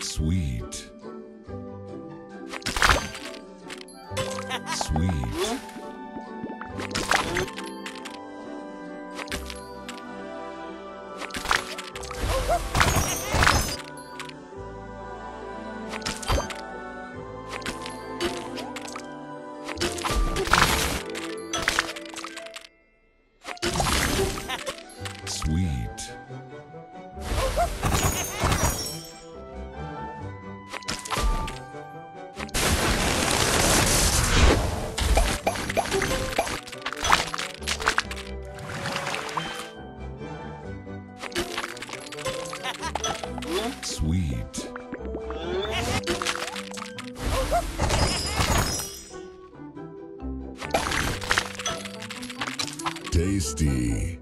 Sweet. Sweet. sweet. sweet. Tasty.